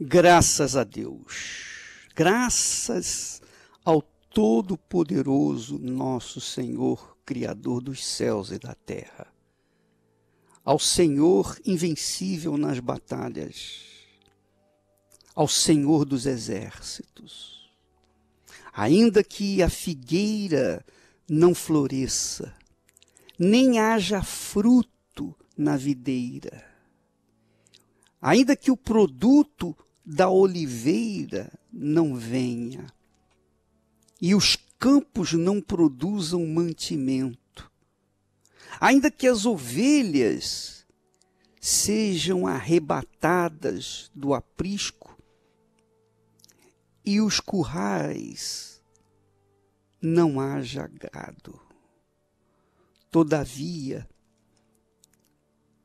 Graças a Deus, graças ao Todo-Poderoso nosso Senhor, Criador dos céus e da terra, ao Senhor invencível nas batalhas, ao Senhor dos exércitos. Ainda que a figueira não floresça, nem haja fruto na videira, ainda que o produto da oliveira não venha, e os campos não produzam mantimento, ainda que as ovelhas sejam arrebatadas do aprisco e os currais não haja gado. Todavia,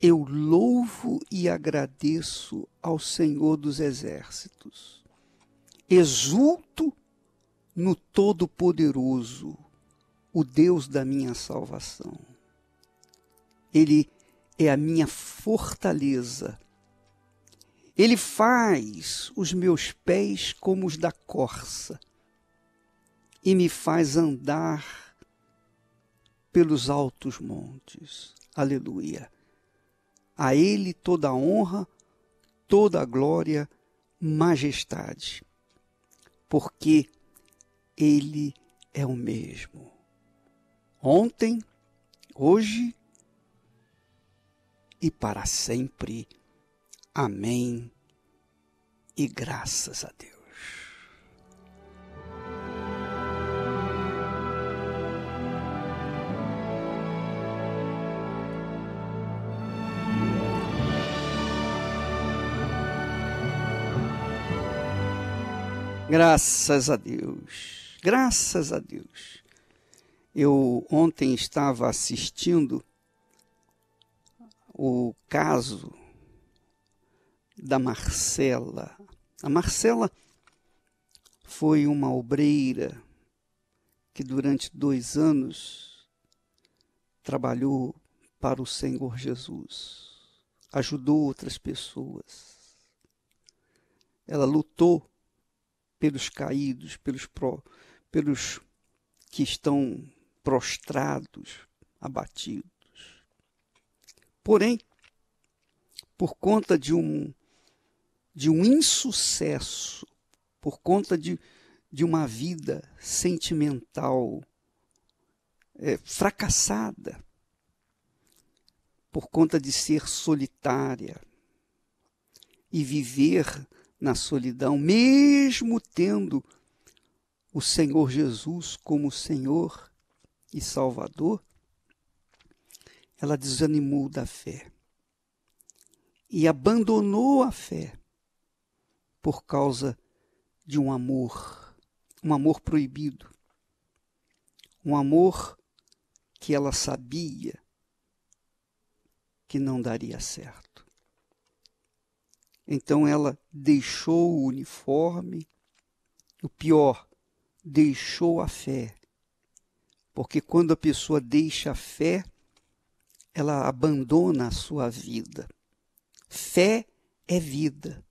eu louvo e agradeço ao Senhor dos Exércitos. Exulto no Todo-Poderoso, o Deus da minha salvação. Ele é a minha fortaleza. Ele faz os meus pés como os da corça e me faz andar pelos altos montes. Aleluia. A Ele toda a honra, toda a glória, majestade, porque Ele é o mesmo. Ontem, hoje e para sempre. Amém. E graças a Deus. Graças a Deus, graças a Deus. Eu ontem estava assistindo o caso da Marcela. A Marcela foi uma obreira que durante dois anos trabalhou para o Senhor Jesus, ajudou outras pessoas. Ela lutou pelos caídos, pelos, pro, pelos que estão prostrados, abatidos. Porém, por conta de um, de um insucesso, por conta de, de uma vida sentimental é, fracassada, por conta de ser solitária e viver na solidão, mesmo tendo o Senhor Jesus como Senhor e Salvador, ela desanimou da fé e abandonou a fé por causa de um amor, um amor proibido, um amor que ela sabia que não daria certo. Então ela deixou o uniforme, o pior, deixou a fé. Porque quando a pessoa deixa a fé, ela abandona a sua vida. Fé é vida.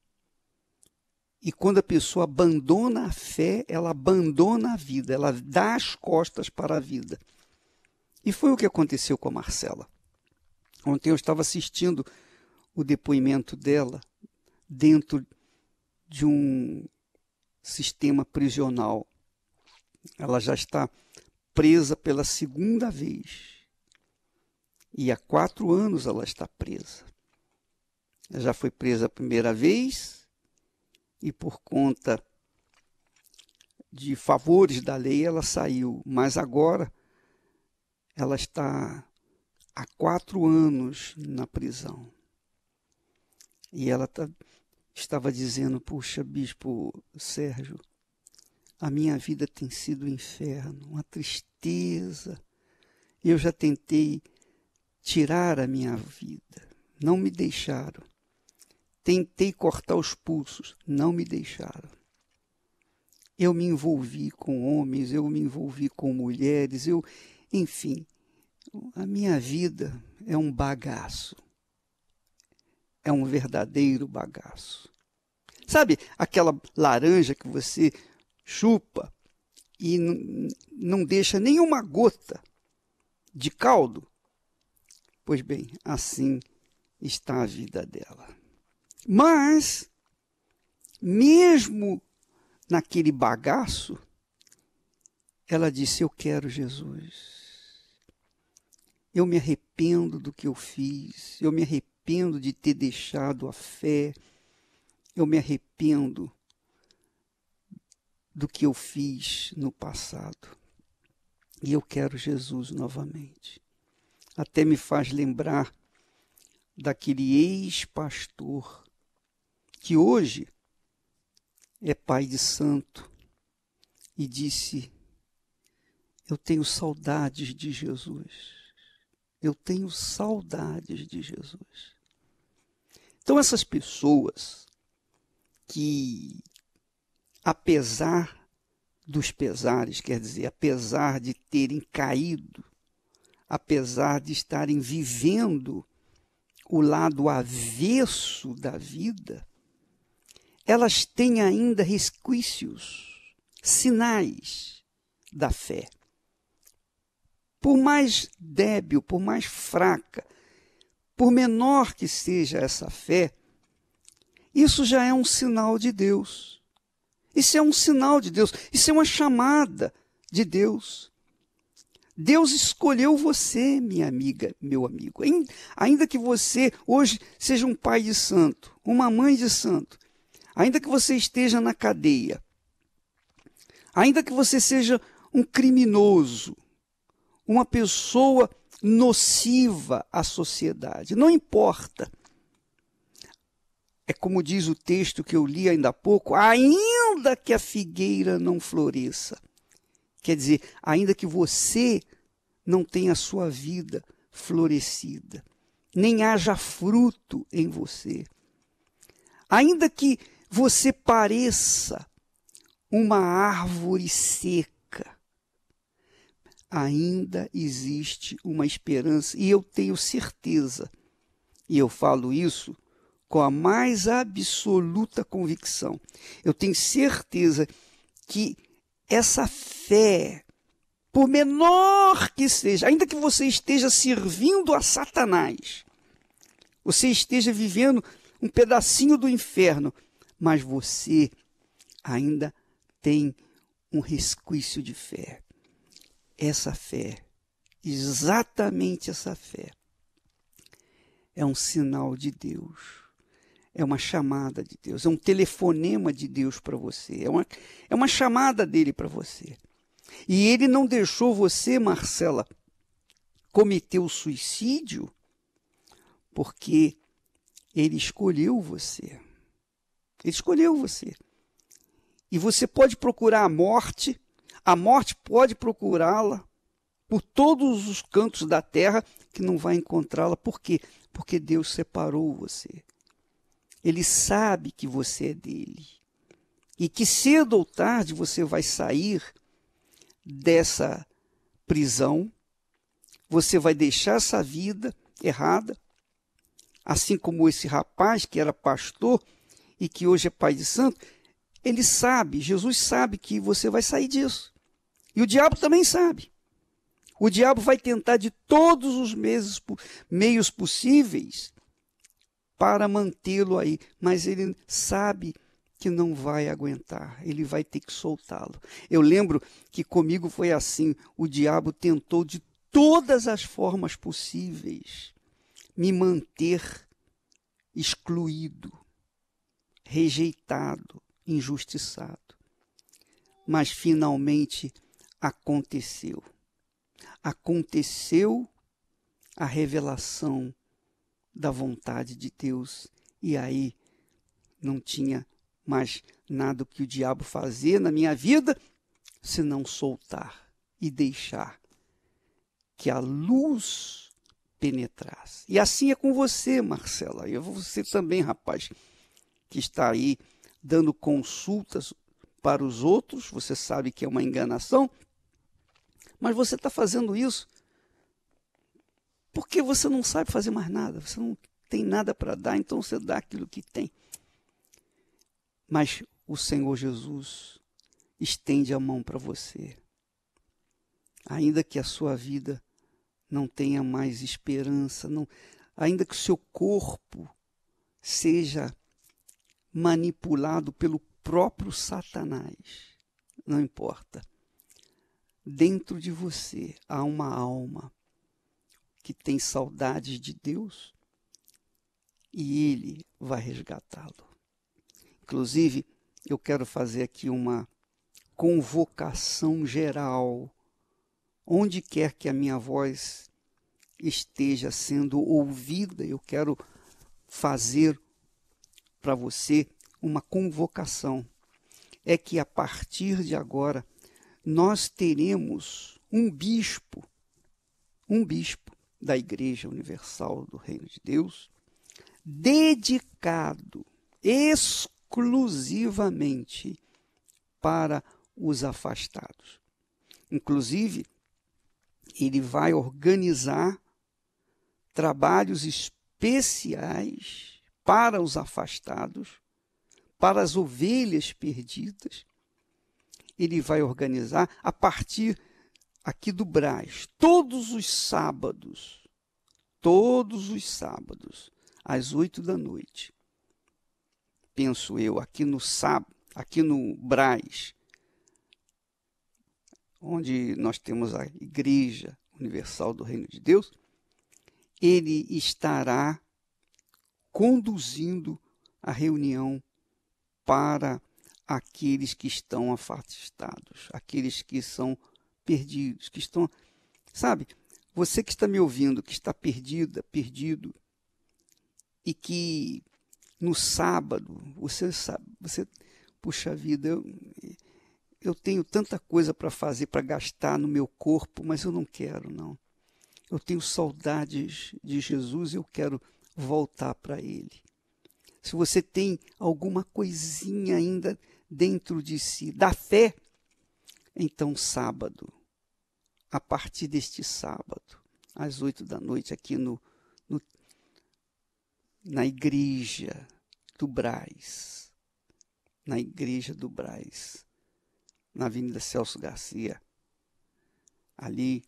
E quando a pessoa abandona a fé, ela abandona a vida, ela dá as costas para a vida. E foi o que aconteceu com a Marcela. Ontem eu estava assistindo o depoimento dela dentro de um sistema prisional. Ela já está presa pela segunda vez. E há quatro anos ela está presa. Ela já foi presa a primeira vez e por conta de favores da lei ela saiu. Mas agora ela está há quatro anos na prisão. E ela está estava dizendo: Puxa, Bispo Sérgio, a minha vida tem sido um inferno, uma tristeza. Eu já tentei tirar a minha vida, não me deixaram. Tentei cortar os pulsos, não me deixaram. Eu me envolvi com homens, eu me envolvi com mulheres, eu, enfim, a minha vida é um bagaço é um verdadeiro bagaço. Sabe aquela laranja que você chupa e não deixa nenhuma gota de caldo? Pois bem, assim está a vida dela. Mas, mesmo naquele bagaço, ela disse: Eu quero Jesus. Eu me arrependo do que eu fiz, eu me arrependo de ter deixado a fé, eu me arrependo do que eu fiz no passado. E eu quero Jesus novamente. Até me faz lembrar daquele ex-pastor que hoje é pai de santo e disse: Eu tenho saudades de Jesus. Eu tenho saudades de Jesus. Então, essas pessoas que, apesar dos pesares, quer dizer, apesar de terem caído, apesar de estarem vivendo o lado avesso da vida, elas têm ainda resquícios, sinais da fé. Por mais débil, por mais fraca, por menor que seja essa fé, isso já é um sinal de Deus. Isso é um sinal de Deus. Isso é uma chamada de Deus. Deus escolheu você, minha amiga, meu amigo. Ainda que você hoje seja um pai de santo, uma mãe de santo, ainda que você esteja na cadeia, ainda que você seja um criminoso, uma pessoa nociva à sociedade, não importa. É como diz o texto que eu li ainda há pouco, ainda que a figueira não floresça. Quer dizer, ainda que você não tenha a sua vida florescida, nem haja fruto em você. Ainda que você pareça uma árvore seca, ainda existe uma esperança, e eu tenho certeza, e eu falo isso com a mais absoluta convicção. Eu tenho certeza que essa fé, por menor que seja, ainda que você esteja servindo a Satanás, você esteja vivendo um pedacinho do inferno, mas você ainda tem um resquício de fé. Essa fé, exatamente essa fé, é um sinal de Deus é uma chamada de Deus, é um telefonema de Deus para você, é uma, é uma chamada dele para você. E ele não deixou você, Marcela, cometer o suicídio porque ele escolheu você. Ele escolheu você. E você pode procurar a morte, a morte pode procurá-la por todos os cantos da terra que não vai encontrá-la. Por quê? Porque Deus separou você. Ele sabe que você é dele. E que cedo ou tarde você vai sair dessa prisão, você vai deixar essa vida errada, assim como esse rapaz que era pastor e que hoje é pai de santo, ele sabe, Jesus sabe que você vai sair disso. E o diabo também sabe. O diabo vai tentar de todos os meios, possíveis para mantê-lo aí, mas ele sabe que não vai aguentar, ele vai ter que soltá-lo. Eu lembro que comigo foi assim: o diabo tentou de todas as formas possíveis me manter excluído, rejeitado, injustiçado. Mas finalmente aconteceu. Aconteceu a revelação da vontade de Deus. E aí não tinha mais nada que o diabo fazer na minha vida senão soltar e deixar que a luz penetrasse. E assim é com você, Marcela. E você também, rapaz, que está aí dando consultas para os outros, você sabe que é uma enganação, mas você está fazendo isso porque você não sabe fazer mais nada, você não tem nada para dar, então você dá aquilo que tem. Mas o Senhor Jesus estende a mão para você. Ainda que a sua vida não tenha mais esperança, não, ainda que o seu corpo seja manipulado pelo próprio Satanás, não importa. Dentro de você há uma alma que tem saudades de Deus e Ele vai resgatá-lo. Inclusive, eu quero fazer aqui uma convocação geral, onde quer que a minha voz esteja sendo ouvida, eu quero fazer para você uma convocação. É que a partir de agora nós teremos um bispo, um bispo da Igreja Universal do Reino de Deus, dedicado exclusivamente para os afastados. Inclusive, ele vai organizar trabalhos especiais para os afastados, para as ovelhas perdidas. Ele vai organizar a partir aqui do Brás, todos os sábados, todos os sábados, às oito da noite. Penso eu, aqui no sábado, aqui no Brás, onde nós temos a Igreja Universal do Reino de Deus, ele estará conduzindo a reunião para aqueles que estão afastados, aqueles que são perdidos, que estão, sabe? Você que está me ouvindo, que está perdida, perdido, e que no sábado você sabe, você, puxa vida, eu, eu tenho tanta coisa para fazer, para gastar no meu corpo, mas eu não quero, não. Eu tenho saudades de Jesus e eu quero voltar para Ele. Se você tem alguma coisinha ainda dentro de si, da fé, então sábado, a partir deste sábado, às oito da noite, aqui no, no na igreja do Braz, na igreja do Braz, na Avenida Celso Garcia, ali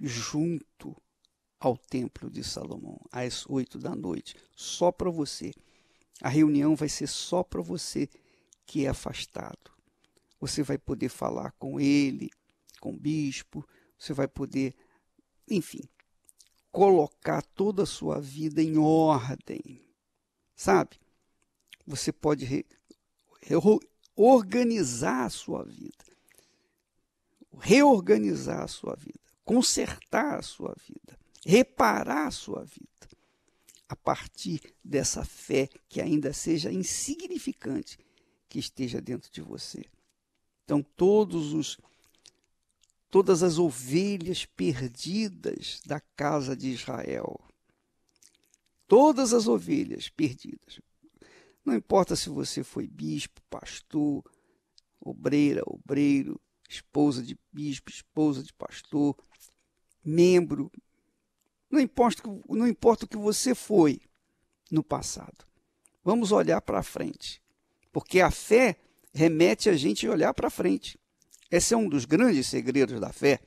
junto ao Templo de Salomão, às oito da noite, só para você. A reunião vai ser só para você que é afastado. Você vai poder falar com ele, com o bispo, você vai poder, enfim, colocar toda a sua vida em ordem, sabe? Você pode organizar a sua vida, reorganizar a sua vida, consertar a sua vida, reparar a sua vida, a partir dessa fé que ainda seja insignificante que esteja dentro de você. Então, todos os todas as ovelhas perdidas da casa de Israel. Todas as ovelhas perdidas. Não importa se você foi bispo, pastor, obreira, obreiro, esposa de bispo, esposa de pastor, membro. Não importa, não importa o que você foi no passado. Vamos olhar para frente. Porque a fé remete a gente olhar para frente. Esse é um dos grandes segredos da fé.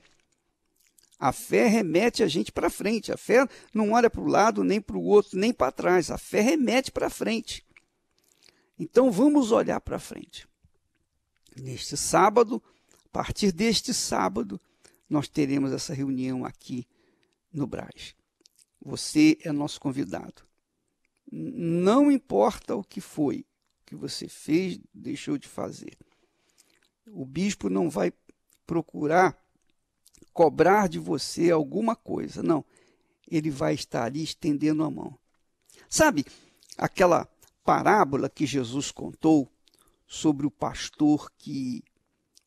A fé remete a gente para frente. A fé não olha para o lado, nem para o outro, nem para trás. A fé remete para frente. Então vamos olhar para frente. Neste sábado, a partir deste sábado, nós teremos essa reunião aqui no Braz. Você é nosso convidado. Não importa o que foi, que você fez, deixou de fazer o bispo não vai procurar cobrar de você alguma coisa, não. Ele vai estar ali estendendo a mão. Sabe aquela parábola que Jesus contou sobre o pastor que,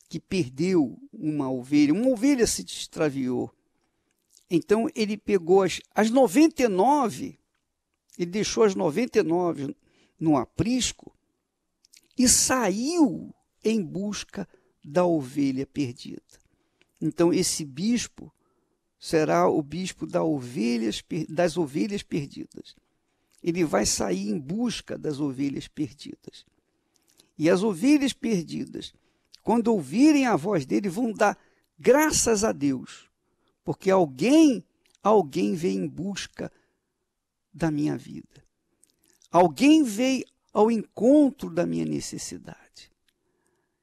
que perdeu uma ovelha? Uma ovelha se extraviou. Então ele pegou as, as 99, ele deixou as 99 no aprisco e saiu em busca da ovelha perdida. Então, esse bispo será o bispo das ovelhas, das ovelhas perdidas. Ele vai sair em busca das ovelhas perdidas. E as ovelhas perdidas, quando ouvirem a voz dele, vão dar graças a Deus, porque alguém, alguém veio em busca da minha vida. Alguém veio ao encontro da minha necessidade.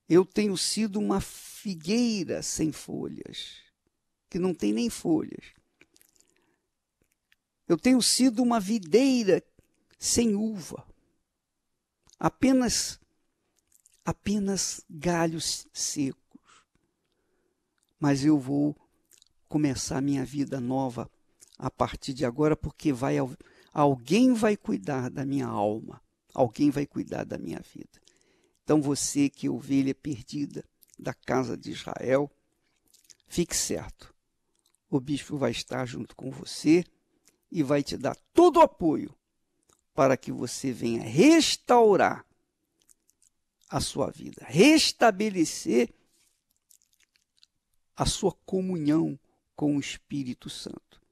Eu tenho sido uma figueira sem folhas, que não tem nem folhas. Eu tenho sido uma videira sem uva. Apenas apenas galhos secos. Mas eu vou começar minha vida nova a partir de agora, porque vai alguém vai cuidar da minha alma, alguém vai cuidar da minha vida. Então você que é ovelha perdida da casa de Israel, fique certo. O bispo vai estar junto com você e vai te dar todo o apoio para que você venha restaurar a sua vida, restabelecer a sua comunhão com o Espírito Santo.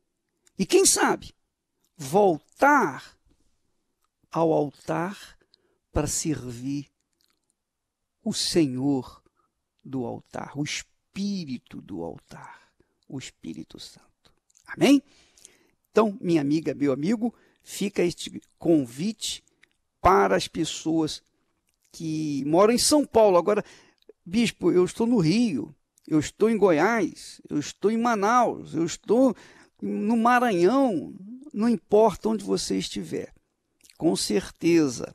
E quem sabe, voltar ao altar para servir o Senhor do altar, o Espírito do altar, o Espírito Santo. Amém? Então, minha amiga, meu amigo, fica este convite para as pessoas que moram em São Paulo. Agora, bispo, eu estou no Rio, eu estou em Goiás, eu estou em Manaus, eu estou no Maranhão, não importa onde você estiver. Com certeza,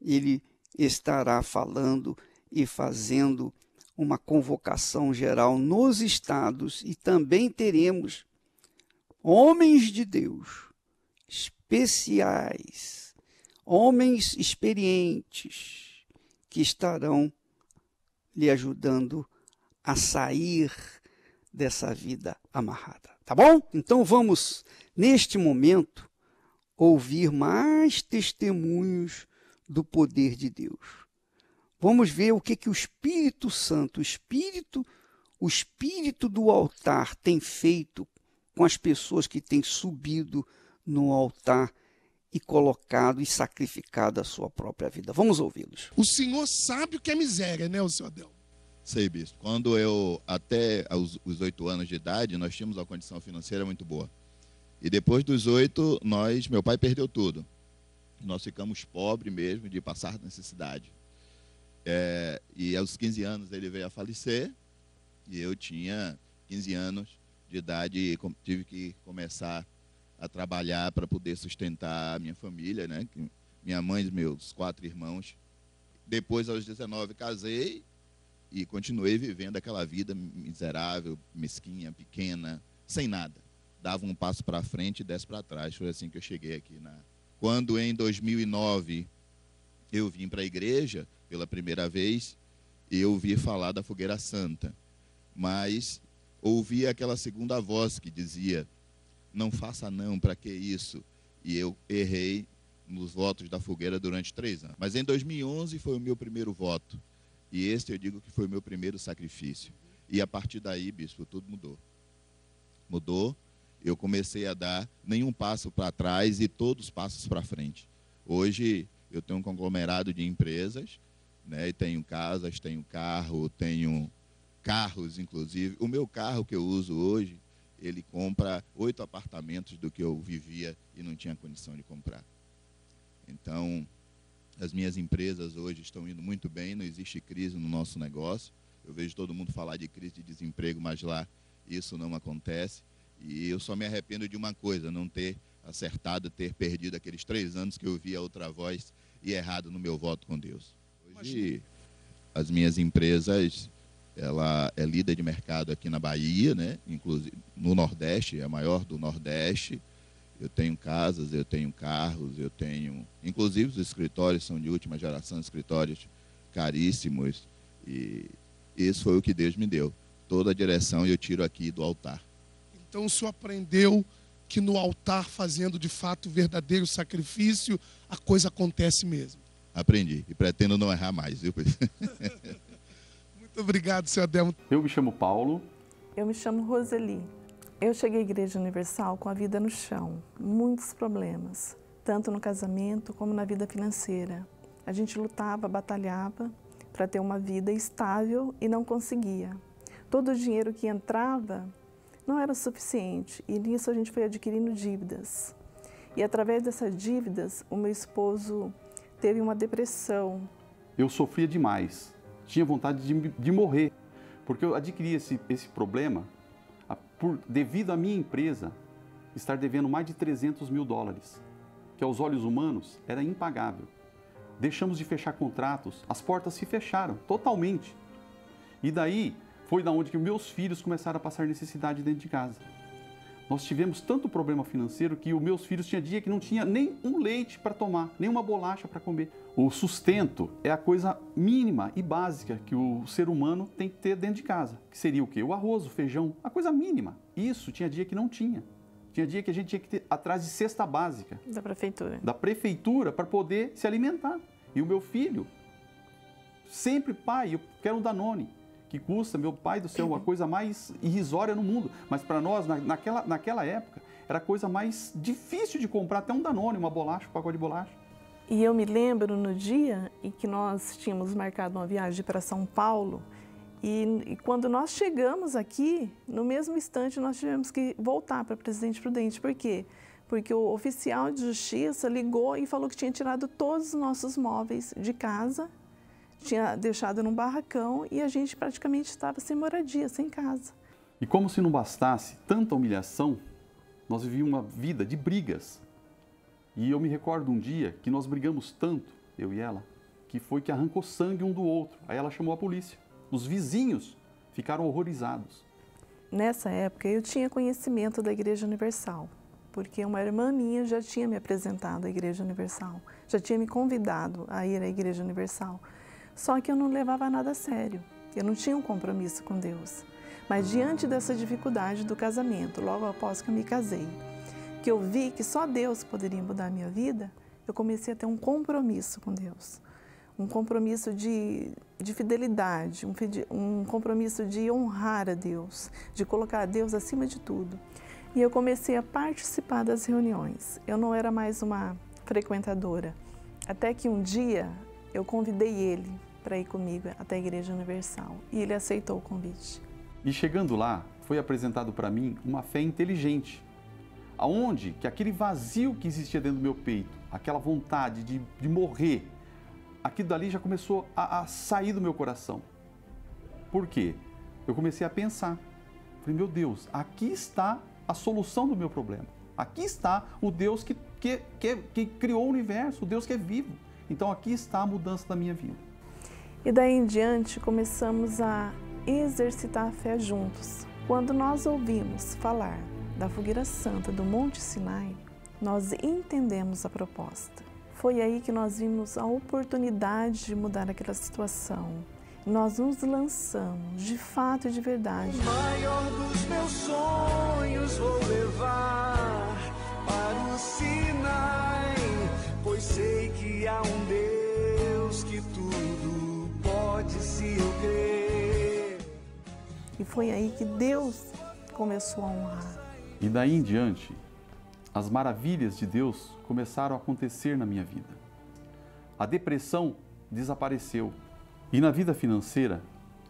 ele estará falando e fazendo uma convocação geral nos estados e também teremos homens de Deus especiais, homens experientes que estarão lhe ajudando a sair dessa vida amarrada. Tá bom? Então vamos, neste momento, ouvir mais testemunhos do poder de Deus. Vamos ver o que, que o Espírito Santo, o Espírito, o Espírito do altar tem feito com as pessoas que têm subido no altar e colocado e sacrificado a sua própria vida. Vamos ouvi-los. O Senhor sabe o que é miséria, né, o senhor Adel? Sei, bispo. Quando eu, até os oito anos de idade, nós tínhamos uma condição financeira muito boa. E depois dos oito, nós, meu pai perdeu tudo. Nós ficamos pobres mesmo de passar necessidade. É, e aos 15 anos ele veio a falecer. E eu tinha 15 anos de idade e tive que começar a trabalhar para poder sustentar a minha família, né? Minha mãe e meus quatro irmãos. Depois, aos 19, casei e continuei vivendo aquela vida miserável, mesquinha, pequena, sem nada. Dava um passo para frente e dez para trás. Foi assim que eu cheguei aqui na. Quando em 2009 eu vim para a igreja pela primeira vez, eu ouvi falar da fogueira santa, mas ouvi aquela segunda voz que dizia: não faça não, para que isso? E eu errei nos votos da fogueira durante três anos. Mas em 2011 foi o meu primeiro voto. E este eu digo que foi o meu primeiro sacrifício. E a partir daí, bispo, tudo mudou. Mudou. Eu comecei a dar nenhum passo para trás e todos os passos para frente. Hoje eu tenho um conglomerado de empresas, né? tenho casas, tenho carro, tenho carros, inclusive. O meu carro que eu uso hoje, ele compra oito apartamentos do que eu vivia e não tinha condição de comprar. Então, as minhas empresas hoje estão indo muito bem, não existe crise no nosso negócio. Eu vejo todo mundo falar de crise de desemprego, mas lá isso não acontece. E eu só me arrependo de uma coisa, não ter acertado, ter perdido aqueles três anos que eu via outra voz e errado no meu voto com Deus. Hoje, as minhas empresas ela é líder de mercado aqui na Bahia, né? Inclusive no Nordeste, é a maior do Nordeste. Eu tenho casas, eu tenho carros, eu tenho. Inclusive os escritórios são de última geração, escritórios caríssimos. E isso foi o que Deus me deu. Toda a direção eu tiro aqui do altar. Então o senhor aprendeu que no altar, fazendo de fato o verdadeiro sacrifício, a coisa acontece mesmo. Aprendi e pretendo não errar mais, viu? Muito obrigado, senhor Adelmo. Eu me chamo Paulo. Eu me chamo Roseli. Eu cheguei à Igreja Universal com a vida no chão, muitos problemas, tanto no casamento como na vida financeira. A gente lutava, batalhava para ter uma vida estável e não conseguia. Todo o dinheiro que entrava não era suficiente e nisso a gente foi adquirindo dívidas. E através dessas dívidas, o meu esposo teve uma depressão. Eu sofria demais, tinha vontade de, de morrer, porque eu adquiri esse, esse problema por, devido à minha empresa estar devendo mais de 300 mil dólares, que aos olhos humanos era impagável. Deixamos de fechar contratos, as portas se fecharam totalmente. E daí foi da onde que meus filhos começaram a passar necessidade dentro de casa. Nós tivemos tanto problema financeiro que os meus filhos tinha dia que não tinha nem um leite para tomar, nem uma bolacha para comer. O sustento é a coisa mínima e básica que o ser humano tem que ter dentro de casa, que seria o quê? O arroz, o feijão, a coisa mínima. Isso tinha dia que não tinha. Tinha dia que a gente tinha que ter atrás de cesta básica. Da prefeitura. Da prefeitura para poder se alimentar. E o meu filho, sempre pai, eu quero um Danone que custa, meu pai do céu, uma coisa mais irrisória no mundo. Mas para nós, na, naquela, naquela época, era a coisa mais difícil de comprar, até um Danone, uma bolacha, um pacote de bolacha. E eu me lembro no dia em que nós tínhamos marcado uma viagem para São Paulo, e, e, quando nós chegamos aqui, no mesmo instante nós tivemos que voltar para Presidente Prudente. Por quê? Porque o oficial de justiça ligou e falou que tinha tirado todos os nossos móveis de casa tinha deixado num barracão e a gente praticamente estava sem moradia, sem casa. E como se não bastasse tanta humilhação, nós vivíamos uma vida de brigas. E eu me recordo um dia que nós brigamos tanto, eu e ela, que foi que arrancou sangue um do outro. Aí ela chamou a polícia. Os vizinhos ficaram horrorizados. Nessa época eu tinha conhecimento da Igreja Universal, porque uma irmã minha já tinha me apresentado à Igreja Universal, já tinha me convidado a ir à Igreja Universal. Só que eu não levava nada a sério. Eu não tinha um compromisso com Deus. Mas diante dessa dificuldade do casamento, logo após que eu me casei, que eu vi que só Deus poderia mudar a minha vida, eu comecei a ter um compromisso com Deus. Um compromisso de, de fidelidade, um, um compromisso de honrar a Deus, de colocar a Deus acima de tudo. E eu comecei a participar das reuniões. Eu não era mais uma frequentadora. Até que um dia eu convidei ele para ir comigo até a Igreja Universal. E ele aceitou o convite. E chegando lá, foi apresentado para mim uma fé inteligente, aonde que aquele vazio que existia dentro do meu peito, aquela vontade de, de morrer, aquilo dali já começou a, a sair do meu coração. Por quê? Eu comecei a pensar. Falei, meu Deus, aqui está a solução do meu problema. Aqui está o Deus que, que, que, que criou o universo, o Deus que é vivo. Então aqui está a mudança da minha vida. E daí em diante começamos a exercitar a fé juntos. Quando nós ouvimos falar da fogueira santa do Monte Sinai, nós entendemos a proposta. Foi aí que nós vimos a oportunidade de mudar aquela situação. Nós nos lançamos, de fato e de verdade. O maior dos meus sonhos vou levar para o Sinai, pois sei que há um Deus se eu crer. E foi aí que Deus começou a honrar. E daí em diante, as maravilhas de Deus começaram a acontecer na minha vida. A depressão desapareceu. E na vida financeira,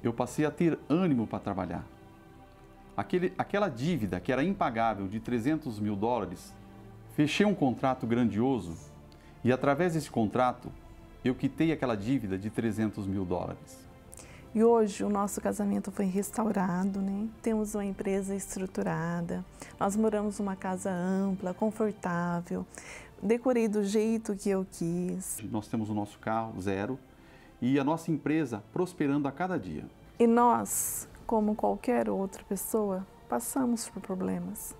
eu passei a ter ânimo para trabalhar. Aquele, aquela dívida que era impagável de 300 mil dólares, fechei um contrato grandioso e através desse contrato eu quitei aquela dívida de 300 mil dólares. E hoje o nosso casamento foi restaurado, né? Temos uma empresa estruturada, nós moramos numa casa ampla, confortável, decorei do jeito que eu quis. Nós temos o nosso carro zero e a nossa empresa prosperando a cada dia. E nós, como qualquer outra pessoa, passamos por problemas.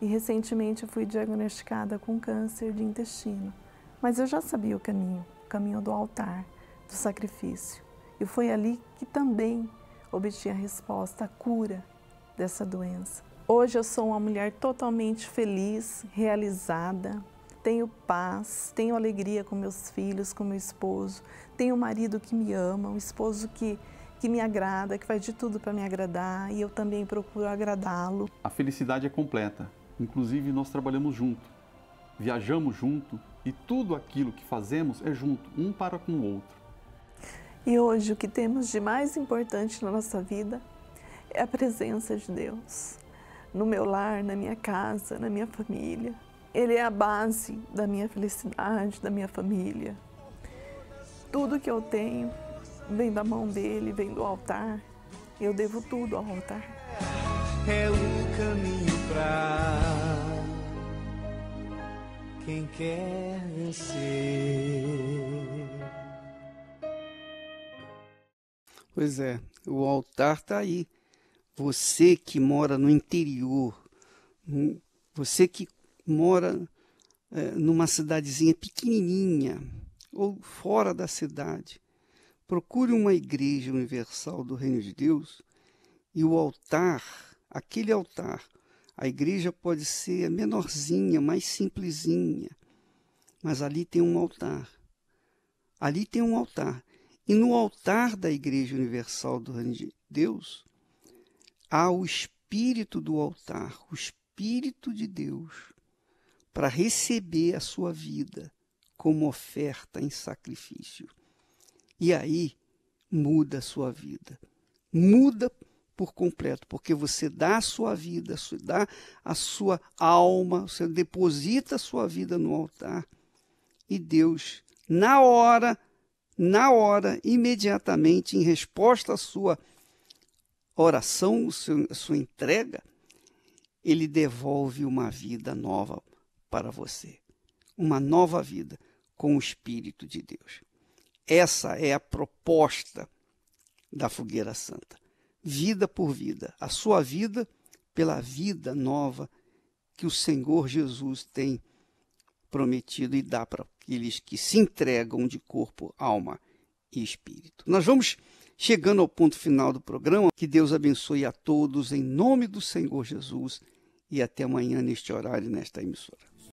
E recentemente fui diagnosticada com câncer de intestino, mas eu já sabia o caminho caminho do altar, do sacrifício. E foi ali que também obtive a resposta, a cura dessa doença. Hoje eu sou uma mulher totalmente feliz, realizada, tenho paz, tenho alegria com meus filhos, com meu esposo, tenho um marido que me ama, um esposo que, que me agrada, que faz de tudo para me agradar e eu também procuro agradá-lo. A felicidade é completa. Inclusive, nós trabalhamos junto, viajamos junto, E tudo aquilo que fazemos é junto, um para com o outro. E hoje o que temos de mais importante na nossa vida é a presença de Deus. No meu lar, na minha casa, na minha família. Ele é a base da minha felicidade, da minha família. Tudo que eu tenho vem da mão dele, vem do altar. Eu devo tudo ao altar. É o caminho pra quem quer vencer. Pois é, o altar está aí. Você que mora no interior, hum, você que mora é, numa cidadezinha pequenininha ou fora da cidade, procure uma igreja universal do Reino de Deus e o altar, aquele altar, a igreja pode ser menorzinha, mais simplesinha, mas ali tem um altar. Ali tem um altar. E no altar da Igreja Universal do Reino de Deus, há o espírito do altar, o espírito de Deus, para receber a sua vida como oferta em sacrifício. E aí muda a sua vida. Muda por completo, porque você dá a sua vida, dá a sua alma, você deposita a sua vida no altar e Deus, na hora, na hora, imediatamente, em resposta à sua oração, a sua entrega, ele devolve uma vida nova para você. Uma nova vida com o Espírito de Deus. Essa é a proposta da Fogueira Santa. Vida por vida. A sua vida pela vida nova que o Senhor Jesus tem prometido e dá para aqueles que se entregam de corpo, alma e espírito. Nós vamos chegando ao ponto final do programa. Que Deus abençoe a todos em nome do Senhor Jesus e até amanhã neste horário nesta emissora.